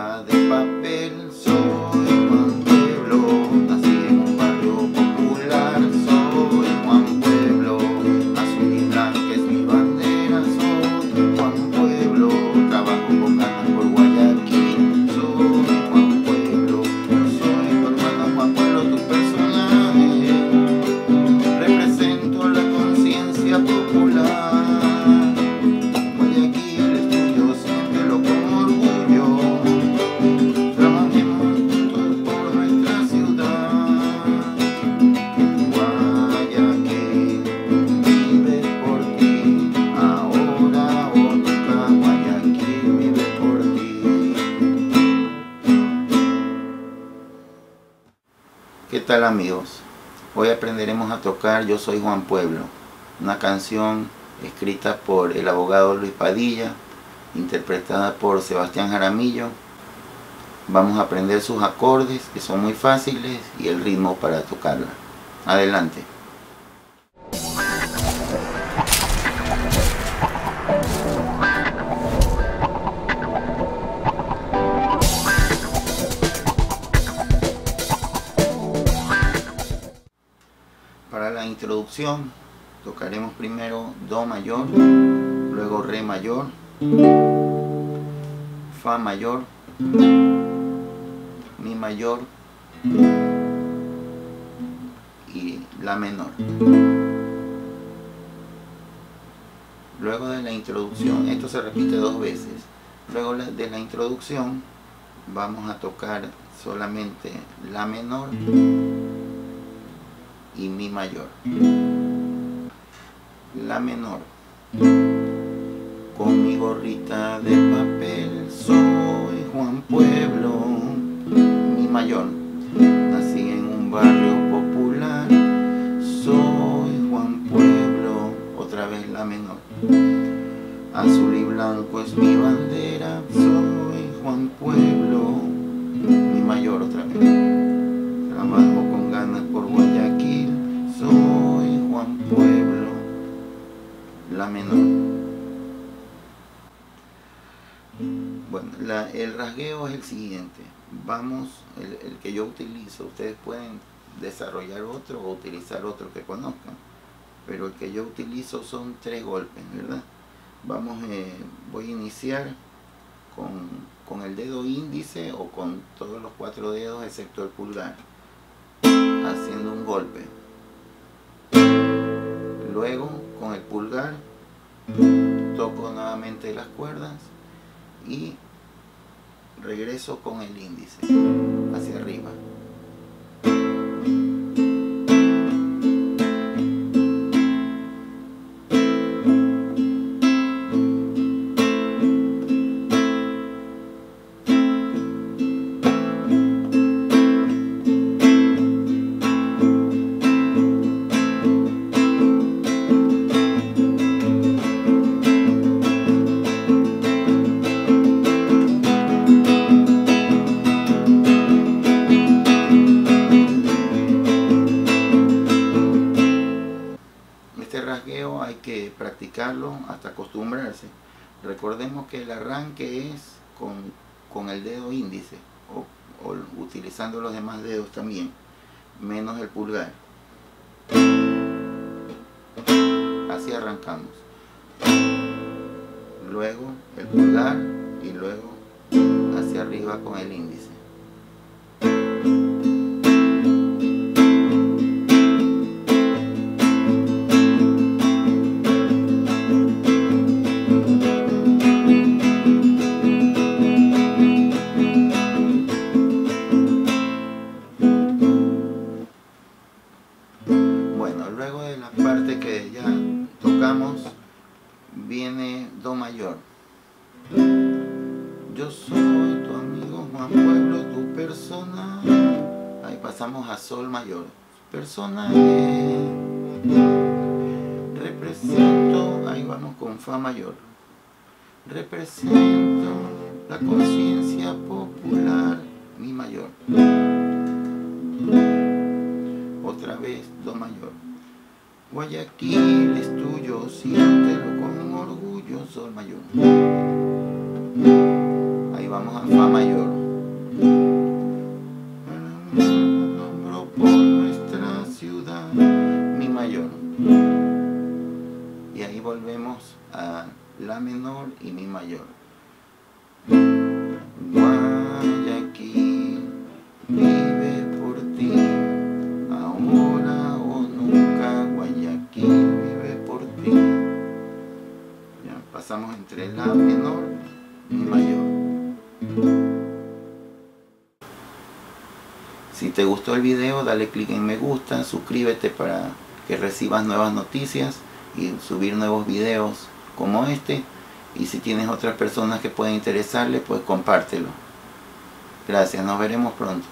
de papel, amigos? Hoy aprenderemos a tocar Yo Soy Juan Pueblo, una canción escrita por el abogado Luis Padilla, interpretada por Sebastián Jaramillo. Vamos a aprender sus acordes, que son muy fáciles, y el ritmo para tocarla. Adelante. Introducción tocaremos primero Do mayor, luego Re mayor, Fa mayor, Mi mayor y La menor. Luego de la introducción, esto se repite dos veces, luego de la introducción vamos a tocar solamente La menor y Mi mayor. La menor. Con mi gorrita de papel soy Juan Pueblo. Mi mayor. Nací en un barrio popular. Soy Juan Pueblo. Otra vez la menor. Azul y blanco es mi bandera. Soy Juan Pueblo. Mi mayor otra vez. La menor. Bueno, el rasgueo es el siguiente. Vamos, el, el que yo utilizo, ustedes pueden desarrollar otro o utilizar otro que conozcan. Pero el que yo utilizo son tres golpes, ¿verdad? Vamos, eh, voy a iniciar con, con el dedo índice o con todos los cuatro dedos excepto el pulgar, haciendo un golpe. Luego, con el pulgar, toco nuevamente las cuerdas y regreso con el índice hacia arriba. Hay que practicarlo hasta acostumbrarse. Recordemos que el arranque es con, con el dedo índice o utilizando los demás dedos también, menos el pulgar. Así arrancamos. Luego el pulgar y luego hacia arriba con el índice. Parte que ya tocamos, viene Do mayor. Yo soy tu amigo Juan Pueblo, tu persona. Ahí pasamos a Sol mayor. Personaje. Represento, ahí vamos con Fa mayor. Represento la conciencia popular, Mi mayor. Otra vez Do mayor. Guayaquil es tuyo, siéntelo con un orgullo, sol mayor. Ahí vamos a fa mayor. Nombro por nuestra ciudad, mi mayor. Y ahí volvemos a la menor y mi mayor. Si te gustó el video, dale click en me gusta, suscríbete para que recibas nuevas noticias y subir nuevos videos como este. Y si tienes otras personas que pueden interesarle, pues compártelo. Gracias, nos veremos pronto.